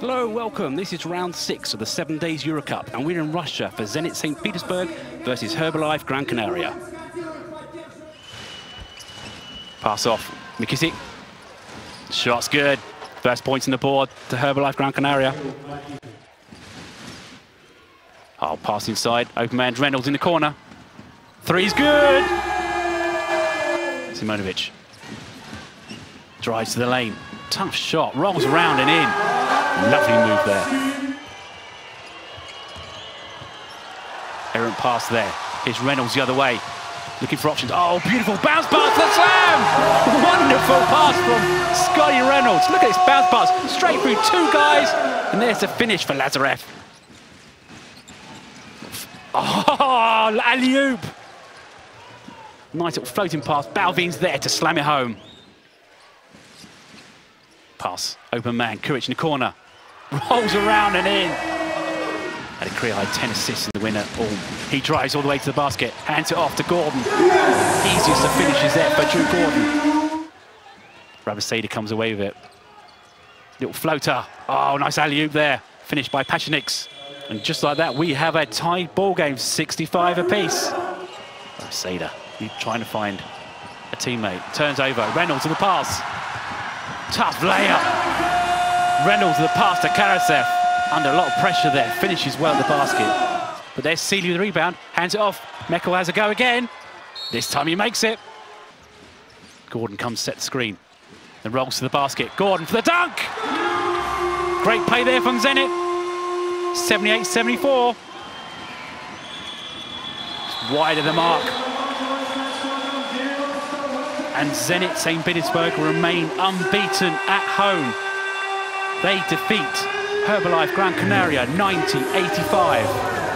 Hello, welcome. This is round six of the Seven Days Euro Cup, and we're in Russia for Zenit St. Petersburg versus Herbalife Gran Canaria. Pass off, McKissick. Shot's good. First points in the board to Herbalife Gran Canaria. Oh, pass inside. Open man Reynolds in the corner. Three's good. Simonovic drives to the lane. Tough shot. Rolls around and in. Lovely move there. Errant pass there. Here's Reynolds the other way. Looking for options. Oh, beautiful bounce pass the slam! Wonderful pass from Scottie Reynolds. Look at this bounce pass. Straight through two guys. And there's the finish for Lazarev. Oh, alley-oop. Nice little floating pass. Balvin's there to slam it home. Pass. Open man. Kuric in the corner. Rolls around and in. Had a career high 10 assists in the winner. Oh, he drives all the way to the basket. Hands it off to Gordon. Easiest of finishes there for Drew Gordon. Rabaseda comes away with it. Little floater. Oh, nice alley-oop there. Finished by Pasecniks. And just like that, we have a tied ball game, 65 apiece. Rabaseda, he's trying to find a teammate. Turns over. Reynolds to the pass. Tough layup. Reynolds to the pass to Karasev. Under a lot of pressure there. Finishes well at the basket. But there's Seeley with the rebound. Hands it off. Meckel has a go again. This time he makes it. Gordon comes set screen. Then rolls to the basket. Gordon for the dunk. Great play there from Zenit. 78-74. Wide of the mark. And Zenit St. Petersburg remain unbeaten at home. They defeat Herbalife Gran Canaria 90-85.